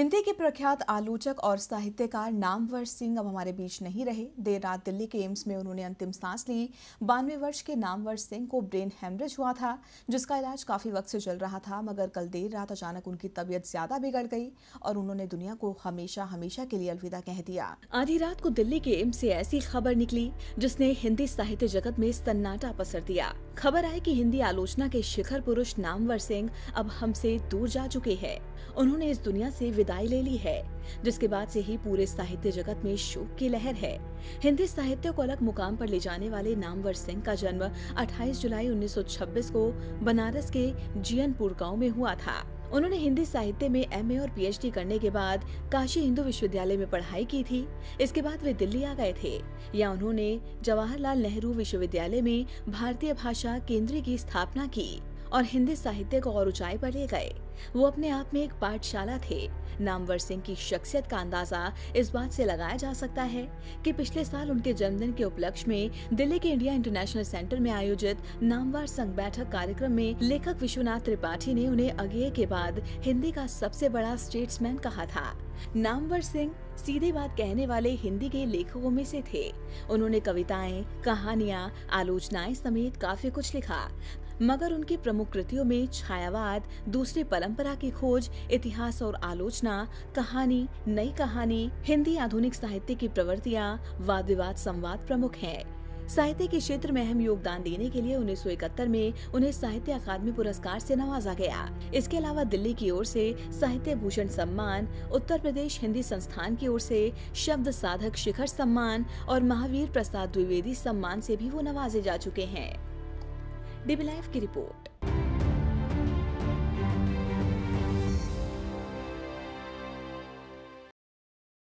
हिंदी के प्रख्यात आलोचक और साहित्यकार नामवर सिंह अब हमारे बीच नहीं रहे। देर रात दिल्ली के एम्स में उन्होंने अंतिम सांस ली। बानवे वर्ष के नामवर सिंह को ब्रेन हेमरेज हुआ था, जिसका इलाज काफ़ी वक्त से चल रहा था, मगर कल देर रात अचानक उनकी तबीयत ज़्यादा बिगड़ गई और उन्होंने दुनिया को हमेशा हमेशा के लिए अलविदा कह दिया। आधी रात को दिल्ली के एम्स से ऐसी खबर निकली, जिसने हिंदी साहित्य जगत में सन्नाटा पसर दिया। खबर आई कि हिंदी आलोचना के शिखर पुरुष नामवर सिंह अब हमसे दूर जा चुके हैं। उन्होंने इस दुनिया से विदाई ले ली है, जिसके बाद से ही पूरे साहित्य जगत में शोक की लहर है। हिंदी साहित्य को अलग मुकाम पर ले जाने वाले नामवर सिंह का जन्म 28 जुलाई 1926 को बनारस के जियनपुर गाँव में हुआ था। उन्होंने हिंदी साहित्य में एमए और पीएचडी करने के बाद काशी हिंदू विश्वविद्यालय में पढ़ाई की थी। इसके बाद वे दिल्ली आ गए थे, या उन्होंने जवाहरलाल नेहरू विश्वविद्यालय में भारतीय भाषा केंद्र की स्थापना की और हिंदी साहित्य को और ऊंचाई पर ले गए। वो अपने आप में एक पाठशाला थे। नामवर सिंह की शख्सियत का अंदाज़ा इस बात से लगाया जा सकता है कि पिछले साल उनके जन्मदिन के उपलक्ष्य में दिल्ली के इंडिया इंटरनेशनल सेंटर में आयोजित नामवर संघ बैठक कार्यक्रम में लेखक विश्वनाथ त्रिपाठी ने उन्हें अगेय के बाद हिंदी का सबसे बड़ा स्टेट्समैन कहा था। नामवर सिंह सीधे बात कहने वाले हिंदी के लेखकों में से थे। उन्होंने कविताएँ, कहानियाँ, आलोचनाएँ समेत काफ़ी कुछ लिखा, मगर उनकी प्रमुख कृतियों में छायावाद दूसरी परंपरा की खोज, इतिहास और आलोचना, कहानी, नई कहानी, हिंदी आधुनिक साहित्य की प्रवृत्तियाँ वाद विवाद संवाद प्रमुख है। साहित्य के क्षेत्र में अहम योगदान देने के लिए उन्नीस सौ इकहत्तर में उन्हें साहित्य अकादमी पुरस्कार से नवाजा गया। इसके अलावा दिल्ली की ओर से साहित्य भूषण सम्मान, उत्तर प्रदेश हिंदी संस्थान की ओर से शब्द साधक शिखर सम्मान और महावीर प्रसाद द्विवेदी सम्मान से भी वो नवाजे जा चुके हैं। डीबी लाइव की रिपोर्ट।